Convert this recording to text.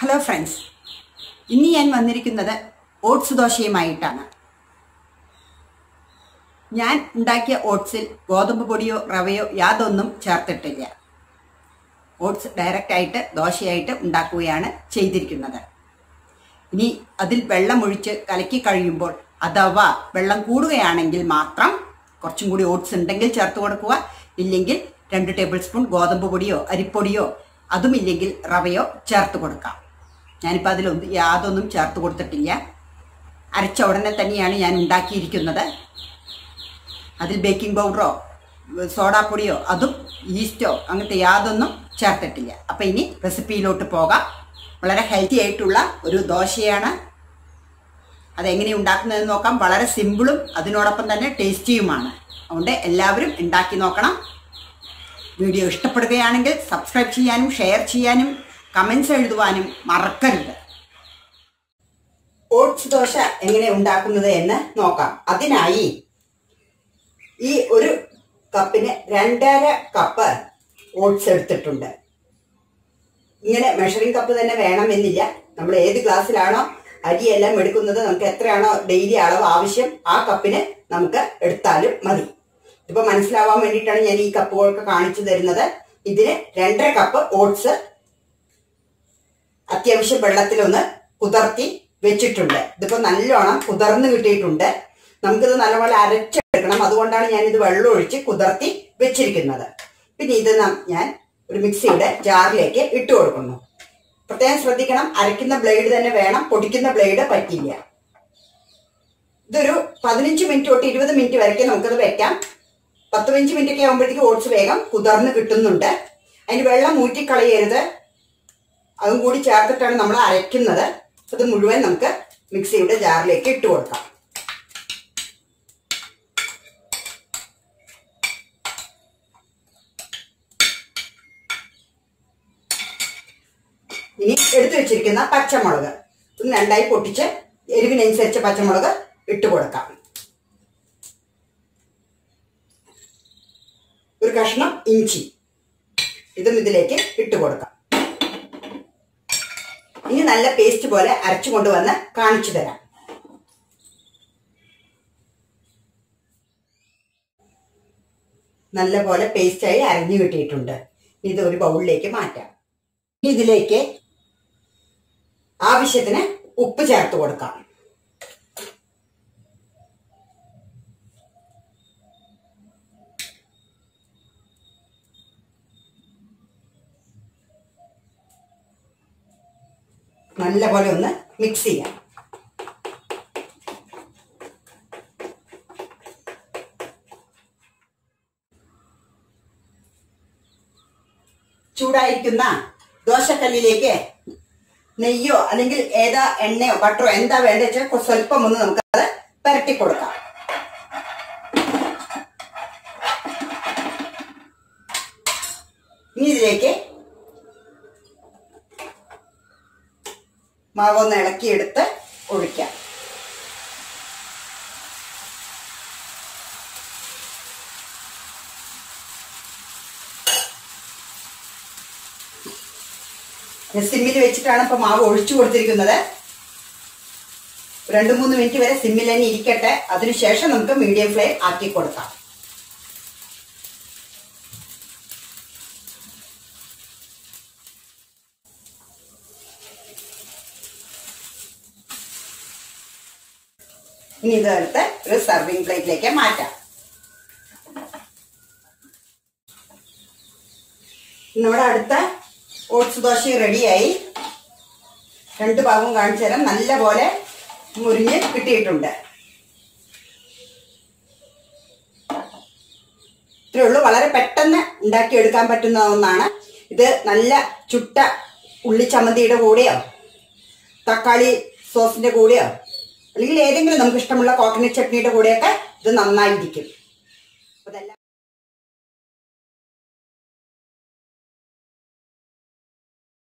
Hello friends ഇന്ന് ഞാൻ വന്നിരിക്കുന്നത് ഓട്സ് ദോശയുമായിട്ടാണ്. ഞാൻ ഉണ്ടാക്കിയ ഓട്സിൽ ഗോതമ്പ് പൊടിയോ റവയോ യാതൊന്നും ചേർത്തിട്ടില്ല. ഓട്സ് ഡയറക്റ്റ് ആയിട്ട് ദോശയായിട്ട് ഉണ്ടാക്കുകയാണ് ചെയ്തിരിക്കുന്നത്. ഇനി അതിൽ വെള്ളമൊഴിച്ച് കലക്കി കഴിയുമ്പോൾ അഥവാ വെള്ളം കൂടുകയാണെങ്കിൽ മാത്രം കുറച്ചും കൂടി ഓട്സ് ഉണ്ടെങ്കിൽ ചേർത്ത് കൊടുക്കുക. ഇല്ലെങ്കിൽ രണ്ട് ടേബിൾ സ്പൂൺ ഗോതമ്പ് പൊടിയോ അരിപ്പൊടിയോ അതുമില്ലെങ്കിൽ റവയോ ചേർത്ത് കൊടുക്കാം. ഞാനിപ്പോൾ അതിലൊന്നും യാതൊന്നും ചേർത്ത് കൊടുത്തിട്ടില്ല. അരച്ച ഉടനെ തന്നെയാണ് ഞാൻ ഉണ്ടാക്കിയിരിക്കുന്നത്. അതിൽ ബേക്കിംഗ് പൗഡറോ സോഡാപ്പൊടിയോ അതും ഈസ്റ്റോ അങ്ങനത്തെ യാതൊന്നും ചേർത്തിട്ടില്ല. അപ്പം ഇനി റെസിപ്പിയിലോട്ട് പോകാം. വളരെ ഹെൽത്തി ആയിട്ടുള്ള ഒരു ദോശയാണ്. അതെങ്ങനെ ഉണ്ടാക്കുന്നതെന്ന് നോക്കാം. വളരെ സിമ്പിളും അതിനോടൊപ്പം തന്നെ ടേസ്റ്റിയുമാണ് അതുകൊണ്ട് എല്ലാവരും ഉണ്ടാക്കി നോക്കണം. വീഡിയോ ഇഷ്ടപ്പെടുകയാണെങ്കിൽ സബ്സ്ക്രൈബ് ചെയ്യാനും ഷെയർ ചെയ്യാനും കമൻസ് എഴുതുവാനും മറക്കരുത്. ഓട്സ് ദോശ എങ്ങനെ ഉണ്ടാക്കുന്നത് എന്ന് നോക്കാം. അതിനായി ഈ ഒരു കപ്പിന് രണ്ടര കപ്പ് ഓട്സ് എടുത്തിട്ടുണ്ട്. ഇങ്ങനെ മെഷറിംഗ് കപ്പ് തന്നെ വേണമെന്നില്ല. നമ്മൾ ഏത് ഗ്ലാസ്സിലാണോ അരിയെല്ലാം എടുക്കുന്നത് നമുക്ക് എത്രയാണോ ഡെയിലി അളവ് ആവശ്യം ആ കപ്പിന് നമുക്ക് എടുത്താലും മതി. ഇപ്പൊ മനസ്സിലാവാൻ വേണ്ടിയിട്ടാണ് ഞാൻ ഈ കപ്പുകളൊക്കെ കാണിച്ചു തരുന്നത്. ഇതിന് രണ്ടര കപ്പ് ഓട്സ് അത്യാവശ്യം വെള്ളത്തിലൊന്ന് കുതിർത്തി വെച്ചിട്ടുണ്ട്. ഇതിപ്പോ നല്ലോണം കുതിർന്ന് കിട്ടിയിട്ടുണ്ട്. നമുക്കിത് നല്ലപോലെ അരച്ചെടുക്കണം. അതുകൊണ്ടാണ് ഞാൻ ഇത് വെള്ളം ഒഴിച്ച് കുതിർത്തി വെച്ചിരിക്കുന്നത്. പിന്നെ ഇത് ഞാൻ ഒരു മിക്സിയുടെ ജാറിലേക്ക് ഇട്ട് കൊടുക്കുന്നു. പ്രത്യേകം ശ്രദ്ധിക്കണം അരയ്ക്കുന്ന ബ്ലേഡ് തന്നെ വേണം പൊടിക്കുന്ന ബ്ലേഡ് പറ്റില്ല. ഇതൊരു പതിനഞ്ച് മിനിറ്റ് തൊട്ട് ഇരുപത് മിനിറ്റ് വരയ്ക്ക് നമുക്കത് വെക്കാം. പത്ത് പതിനഞ്ച് മിനിറ്റ് ഒക്കെ ആകുമ്പോഴത്തേക്ക് ഓട്സ് വേഗം കുതിർന്ന് കിട്ടുന്നുണ്ട്. അതിന് വെള്ളം ഊറ്റിക്കളയരുത്. അതും കൂടി ചേർത്തിട്ടാണ് നമ്മൾ അരയ്ക്കുന്നത്. അത് മുഴുവൻ നമുക്ക് മിക്സിയുടെ ജാറിലേക്ക് ഇട്ട് കൊടുക്കാം. ഇനി എടുത്തു വെച്ചിരിക്കുന്ന പച്ചമുളക്. ഒന്ന് രണ്ടായി പൊട്ടിച്ച് എരിവിനനുസരിച്ച് പച്ചമുളക് ഇട്ട് കൊടുക്കാം. ഒരു കഷ്ണം ഇഞ്ചി ഇതും ഇതിലേക്ക് ഇട്ട് കൊടുക്കാം. ഇനി നല്ല പേസ്റ്റ് പോലെ അരച്ചു കൊണ്ടുവന്ന് കാണിച്ചു തരാം. നല്ല പോലെ പേസ്റ്റായി അരഞ്ഞു കിട്ടിയിട്ടുണ്ട്. ഇത് ഒരു ബൗളിലേക്ക് മാറ്റാം. ഇതിലേക്ക് ആവശ്യത്തിന് ഉപ്പ് ചേർത്ത് കൊടുക്കാം. നല്ലപോലെ ഒന്ന് മിക്സ് ചെയ്യാം. ചൂടായിരിക്കുന്ന ദോശക്കല്ലിലേക്ക് നെയ്യോ അല്ലെങ്കിൽ ഏതാ എണ്ണയോ ബട്ടറോ എന്താ വേണ്ട വെച്ചാൽ സ്വല്പം ഒന്ന് നമുക്കത് പരട്ടി കൊടുക്കാം. ഇനി ഇതിലേക്ക് മാവൊന്ന് ഇളക്കിയെടുത്ത് ഒഴിക്കാം. സിമ്മിൽ വെച്ചിട്ടാണ് ഇപ്പൊ മാവ് ഒഴിച്ചു കൊടുത്തിരിക്കുന്നത്. രണ്ടു മൂന്ന് മിനിറ്റ് വരെ സിമ്മിൽ തന്നെ ഇരിക്കട്ടെ. അതിനുശേഷം നമുക്ക് മീഡിയം ഫ്ലെയിം ആക്കി കൊടുക്കാം. ഇനി ഇതെടുത്ത് ഒരു സർവിങ് പ്ലേറ്റിലേക്ക് മാറ്റാം. നമ്മുടെ അടുത്ത ഓട്സ് ദോശ റെഡിയായി രണ്ട് ഭാഗവും കാണിച്ചു തരാം. നല്ല പോലെ മുരിഞ്ഞ് കിട്ടിയിട്ടുണ്ട്. ഇത്രേ ഉള്ളൂ. വളരെ പെട്ടെന്ന് ഉണ്ടാക്കിയെടുക്കാൻ പറ്റുന്ന ഒന്നാണ്. ഇത് നല്ല ചുട്ട ഉള്ളിച്ചമ്മന്തിയുടെ കൂടെയോ തക്കാളി സോസിന്റെ കൂടെയോ അല്ലെങ്കിൽ ഏതെങ്കിലും നമുക്ക് ഇഷ്ടമുള്ള കോക്കനട്ട് ചട്നിയുടെ കൂടെയൊക്കെ ഇത് നന്നായിരിക്കും. അതെല്ലാം